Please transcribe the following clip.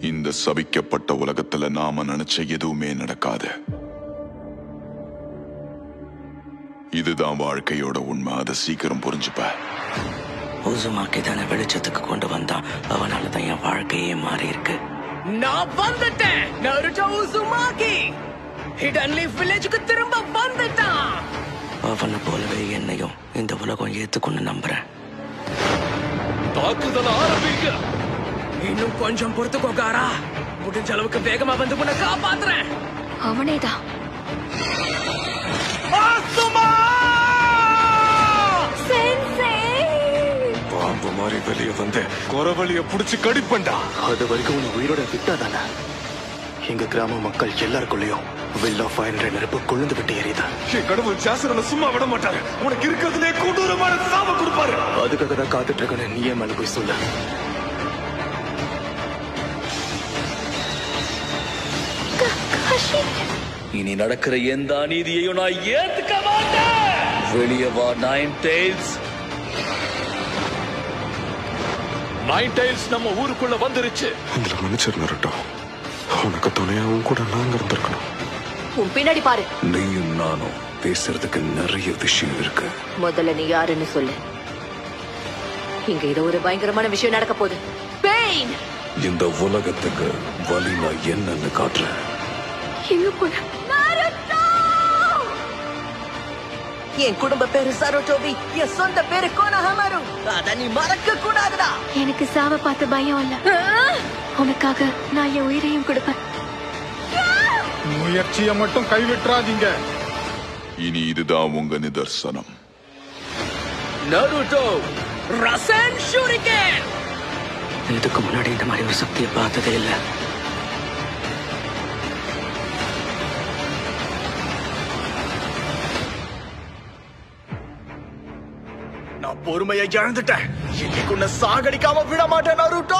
இந்த சபிக்கப்பட்ட உலகத்துல நாம நினைச்ச எதுவுமே நடக்காது. இதுதான் வாழ்க்கையோட உண்மை. அதை சீக்கிரம் புரிஞ்சுப்ப. உசுமாக்கி தானே வெளிச்சத்துக்கு கொண்டு வந்தான். அவனால தான் என் வாழ்க்கையே மாறி இருக்கு நான் வந்துட்டேன். நருட்டோ உசுமாக்கி ஹிடன் லீஃப் வில்லேஜுக்கு திரும்ப வந்துட்டான். அவனை போலவே என்னையும் இந்த உலகம் ஏத்துக்கொண்டு நம்புறேன். தாக்குதல் ஆரம்பிங்க. இன்னும் கொஞ்சம் பொறுத்துக்கோக்காரா? முடிஞ்ச அளவுக்கு வேகமா வந்து உன்னை காப்பாத்துறேன். அவனேதான். பாம்பு மாதிரி வெளியே வந்து குறவழிய புடிச்சு கடிப்பண்டா. அது வரைக்கும் உன்னை உயிரோட விட்டாதானே? எங்க கிராம மக்கள் எல்லாருக்குள்ளயும் வில் ஆஃப் ஃபயர் என்ற நெருப்பு கொழுந்து விட்டு எரியுது. கடவுள் ஜாசரனை சும்மா விட மாட்டாரு. உனக்கு இருக்கிறதுலே கொடூரமான சாப கொடுப்பாரு. அதுக்காக தான் காத்துட்டு இருக்கேன்னு நீயே மேல போய் சொல்லு? இனி நடக்கிற எந்த அநீதியையும் நான் ஏத்துக்க மாட்டேன். வெளியே வா நைன் டெய்ல்ஸ் நைன் டைல்ஸ் நம்ம ஊருக்குள்ள வந்துருச்சு. எங்களை மன்னிச்சிரு நருட்டோ உனக்கு துணையாவும் கூட நாங்க இருந்திருக்கணும். உன் பின்னாடி பாரு. நீயும் நானும் பேசுறதுக்கு நிறைய விஷயம் இருக்கு. முதல்ல நீ யாருன்னு சொல்லு. இங்க ஏதோ ஒரு பயங்கரமான விஷயம் நடக்க போகுது. பெயின் இந்த உலகத்துக்கு வழி நான் என்னன்னு காட்டுறேன் என் குடும்ப பேரு சரோட்டோபி என் சொந்த பேரு கோனஹமாரு அத நீ மறக்க கூடாதுடா எனக்கு சாவ பார்த்து பயம் இல்ல. உனக்காக நான் என் உயிரையும் கொடுப்பேன். முயற்சியை மட்டும் கைவிட்டுறாதீங்க. இனி இதுதான் உங்க நிதர்சனம். நருட்டோ ரசன் ஷூரிகேன் இதுக்கு முன்னாடி இந்த மாதிரி ஒரு சக்தியை பார்த்ததே இல்லை. நான் பொறுமையை இழந்துட்டேன். இன்னைக்கு உன்னை சாகடிக்காம விட மாட்டேன் நருட்டோ.